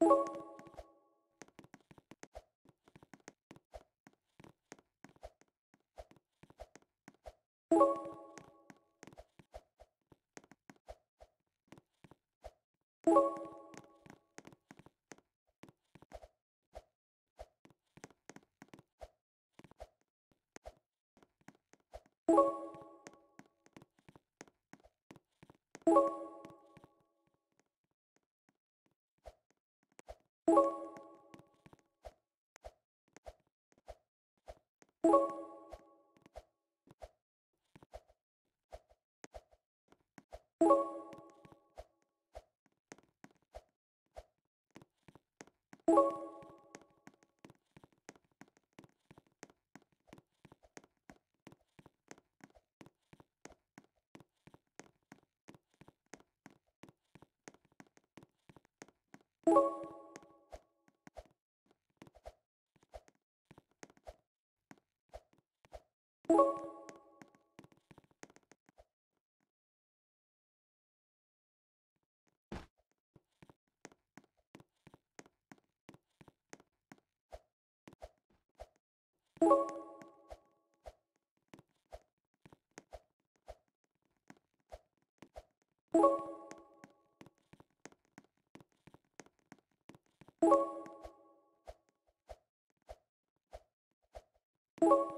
you. you. you.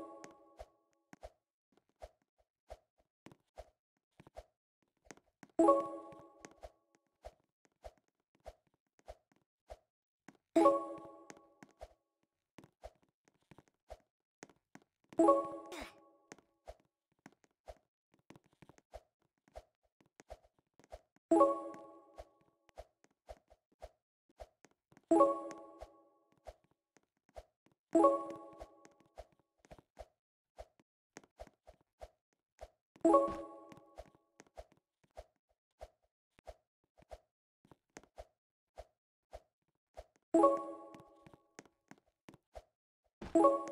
you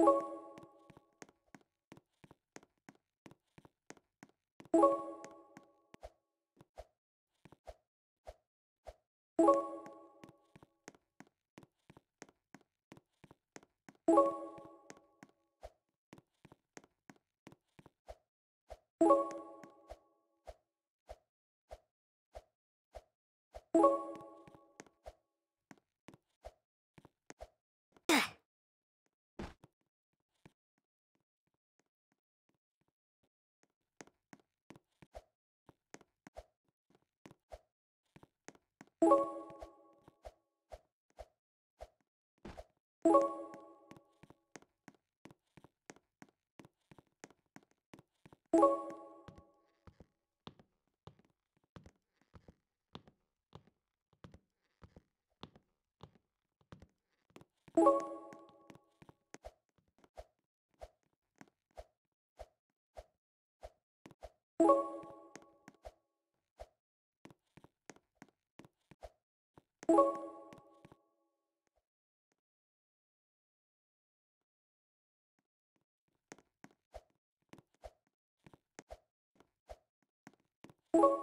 you you. you.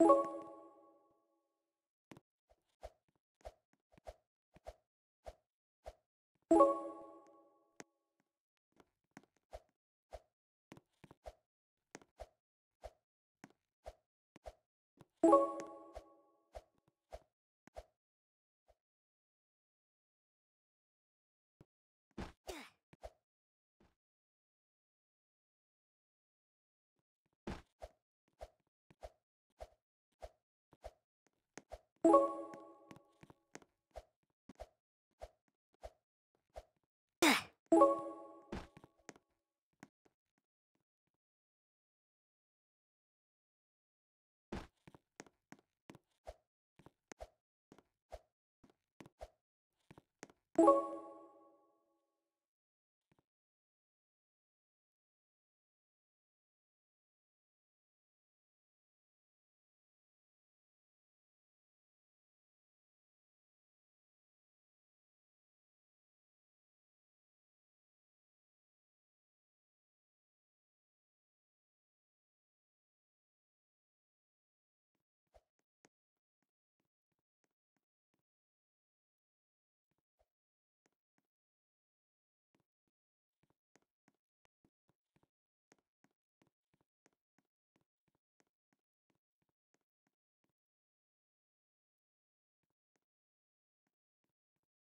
You. You